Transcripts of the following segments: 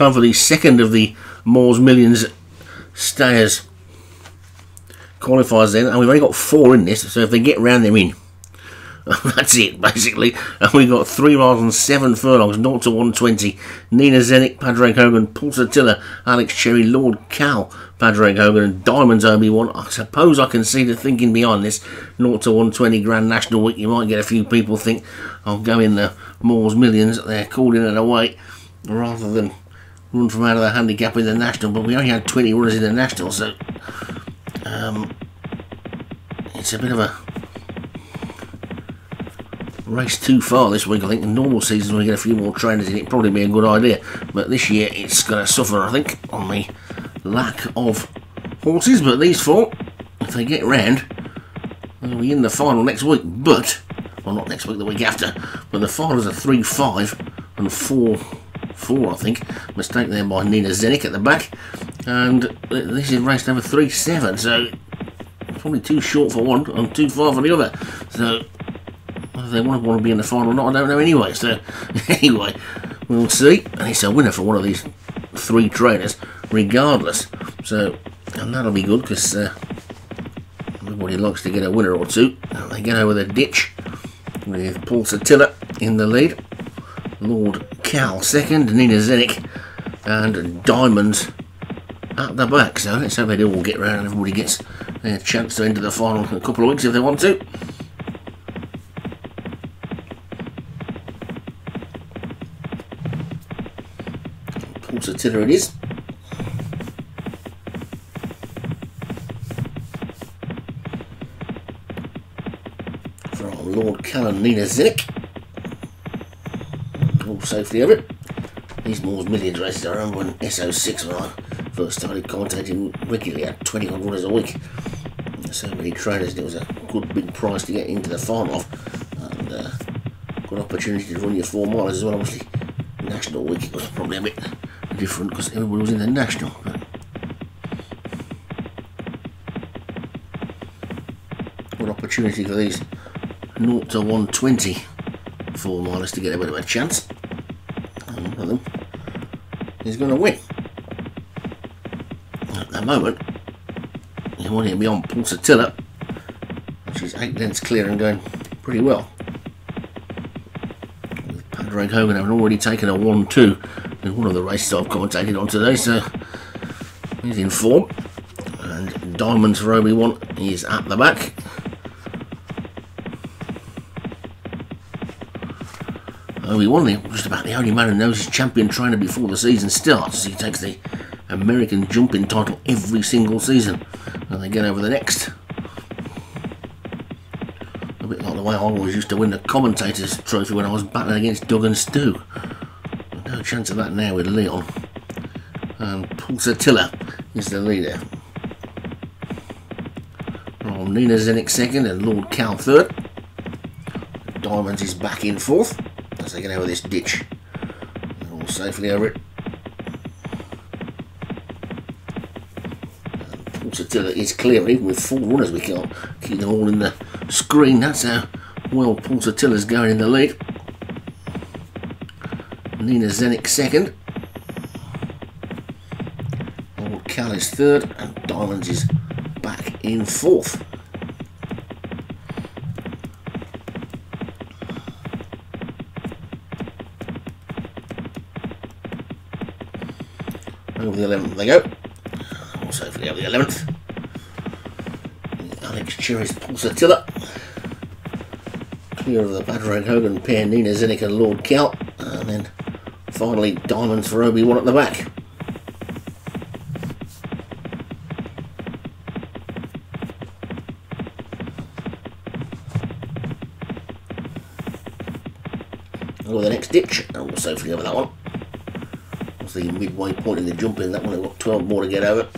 Time for the second of the Moores Millions Stayers qualifiers then, and we've only got four in this, so if they get round, they're in. That's it, basically. And we've got three miles and seven furlongs, 0 to 120. Nina Zenik, Padraig Hogan, Pulsatilla, Alex Cherry, Lord Cal, Padraig Hogan, and Diamonds Obi-Wan. I suppose I can see the thinking behind this 0 to 120 Grand National Week. You might get a few people think I'll go in the Moores Millions. They're calling it away rather than run from out of the handicap in the National. But we only had 20 runners in the National, so um, it's a bit of a race too far this week. I think in normal seasons we get a few more trainers in, it'd probably be a good idea. But this year it's going to suffer, I think, on the lack of horses. But these four, if they get round, they'll be in the final next week. But, well, not next week, the week after. But the finals are 3 5 and 4 4, I think. Mistake there by Nina Zenik at the back. And this is race number 3 7. So, probably too short for one and too far for the other. So, whether they want to be in the final or not, I don't know anyway. So, anyway, we'll see. And it's a winner for one of these three trainers, regardless. So, and that'll be good because uh, everybody likes to get a winner or two. And they get over the ditch with Pulsatilla in the lead. Lord Cal second, Nina Zenik, and Diamonds at the back. So let's hope they all get round and everybody gets their chance to enter the final in a couple of weeks if they want to. Satilla it is. From Lord Callan Nina Zenik. Over it. These Moores Millions races I remember when SO6 when I first started commentating regularly at 20 odd runners a week. So many trainers, it was a good big price to get into the farm off. And uh, good opportunity to run your four miles as well, obviously. National week it was probably a bit different because everybody was in the national. But what opportunity for these 0 to 120 four milers to get a bit of a chance. Of them is going to win. At the moment, you want to be on Pulsatilla, which is eight lengths clear and going pretty well. Padraig Hogan having already taken a 1 2 in one of the races I've commentated on today, so he's in form. And Diamonds for Obi-Wan is at the back. Obi-Wan, just about the only man who knows his champion trainer before the season starts. He takes the American jumping title every single season. And they get over the next. A bit like the way I always used to win the commentator's trophy when I was battling against Doug and Stu. No chance of that now with Leon. And Pulsatilla is the leader. Nina Zenik second and Lord Cal third. Diamonds is back in fourth as they get over this ditch. All safely over it. Pulsatilla is clear, even with four runners we can't keep them all in the screen. That's how well Pulsatilla's going in the lead. Nina Zenik second. Lord Cal is third and Diamonds is back in fourth. Over the 11th they go. Also for the 11th. Alex Cherry's Pulsatilla. Clear of the Padraig Hogan pair, Nina Zenik and Lord Cal. And then Finally, diamonds for Obi-Wan at the back. Over the next ditch, and we'll safely over that one. The midway point in the jump in that one I've got 12 more to get over.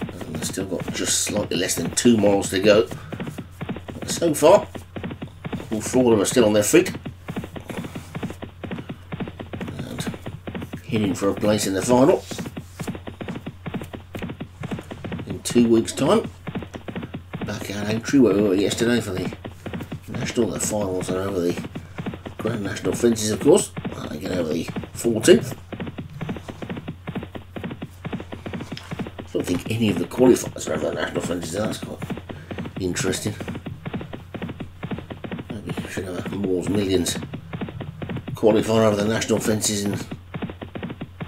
And I've still got just slightly less than two miles to go. So far, all four of them are still on their feet. heading for a place in the final in two weeks time back at Aintree where we were yesterday for the national the finals are over the Grand National Fences of course early 40th. I don't think any of the qualifiers are ever national fences. That's quite. Interesting. Maybe we should have a Moore's Millions qualifier over the national fences in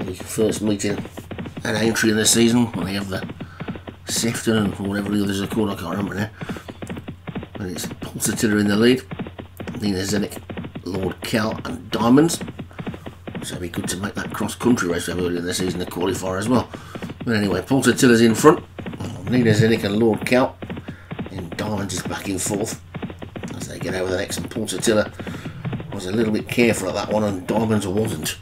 the first meeting at Aintree in the season when they have the Sefton and whatever the others are called, I can't remember now. But it's Pulsatilla in the lead, Nina Zenik, Lord Cal and Diamonds. So it'd be good to make that cross country race early in the season, the qualifier as well. But anyway, Pulsatilla's in front, oh, Nina Zenik and Lord Cal, and Diamonds is back in fourth as they get over the next. And Pulsatilla was a little bit careful at that one, and Diamonds wasn't.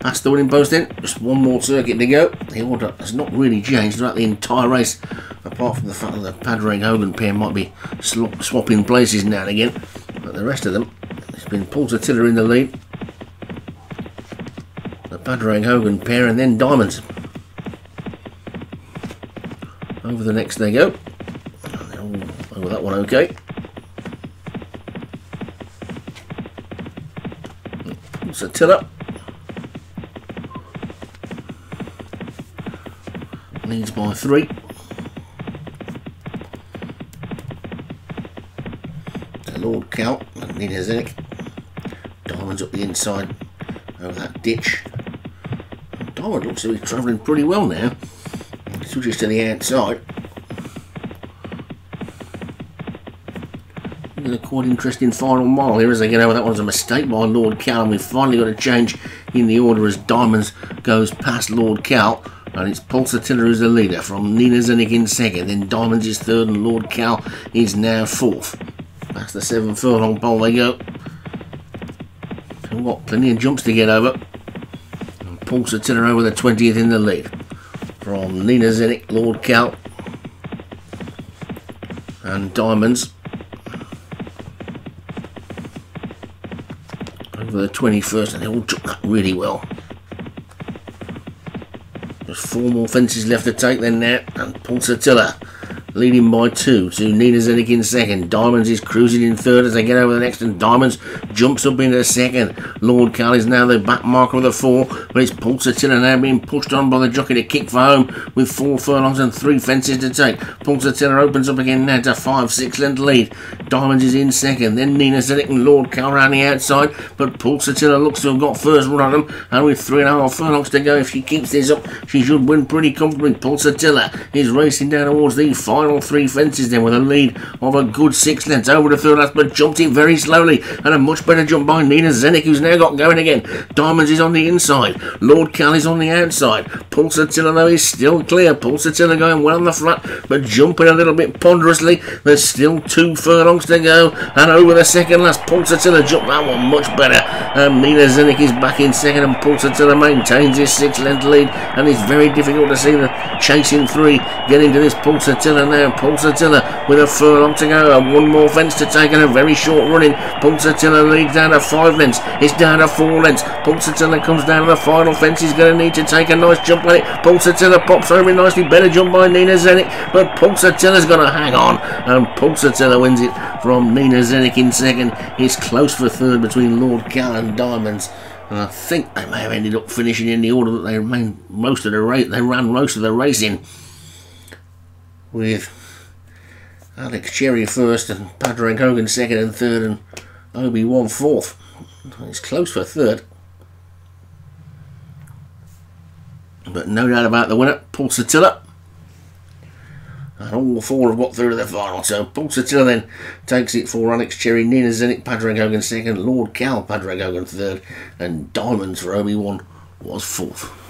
That's the winning post then. Just one more circuit to go. The order has not really changed throughout the entire race, apart from the fact that the Padraig Hogan pair might be swapping places now and again. But the rest of them, it's been Pulsatilla in the lead. The Padraig Hogan pair and then Diamonds. Over the next they go. Oh, Over that one okay. Pulsatilla. leads by three. The Lord Count, Nina Zenik. Diamond's up the inside of that ditch. Diamond looks to be travelling pretty well now. Switches to the outside. a quite interesting final mile here as they get over. That one's a mistake by Lord Cal, and we've finally got a change in the order as Diamonds goes past Lord Cal and it's Pulsatilla who's the leader from Nina Zenik in second then Diamonds is third and Lord Cal is now fourth that's the seven furlong pole they go and what? Plenty of jumps to get over. And Pulsatilla over the 20th in the lead. From Nina Zenik, Lord Cal. And Diamonds. Over the 21st and they all took that really well. There's four more fences left to take then now, and Paul Pulsatilla leading by two. To Nina Zenik in second. Diamonds is cruising in third as they get over the next, and Diamonds jumps up into second. Lord Cal is now the back marker of the four, but it's Pulsatilla now being pushed on by the jockey to kick for home with four furlongs and three fences to take. Pulsatilla opens up again now to five, six length lead. Diamonds is in second, then Nina Zenik and Lord Cal around the outside, but Pulsatilla looks to have got first run on them, and with three and a half furlongs to go, if she keeps this up, she should win pretty comfortably. Pulsatilla is racing down towards the final three fences then with a lead of a good six lengths over the third last, but jumped in very slowly, and a much better jump by Nina Zenik, who's now got going again. Diamonds is on the inside, Lord Cal is on the outside. Pulsatilla though is still clear. Pulsatilla going well on the flat, but jumping a little bit ponderously. There's still two furlongs to go, and over the second last, Pulsatilla jumped that one much better. And Nina Zenik is back in second, and Pulsatilla maintains his six length lead, and it's very difficult to see the chasing three getting to this Pulsatilla now. Pulsatilla with a furlong to go, and one more fence to take, and a very short running. Pulsatilla leads down to five lengths. It's down to four lengths. Pulsatilla comes down to the final fence. He's going to need to take a nice jump on it. Pulsatilla pops over nicely. Better jump by Nina Zenik, but Pulsatilla's going to hang on, and Pulsatilla wins it from Nina Zenik in second. It's close for third between Lord Cal and Diamonds. And I think they may have ended up finishing in the order that they ran most of the race. They ran most of the racing with Alex Cherry first and Padraig Hogan second and third and Obi Wan fourth. It's close for third. But no doubt about the winner, Pulsatilla. And all four have got through to the final. So Pulsatilla then takes it for Alex Cherry, Nina Zenik, Padraig Hogan second, Lord Cal, Padraig Hogan third, and Diamonds for Obi Wan was fourth.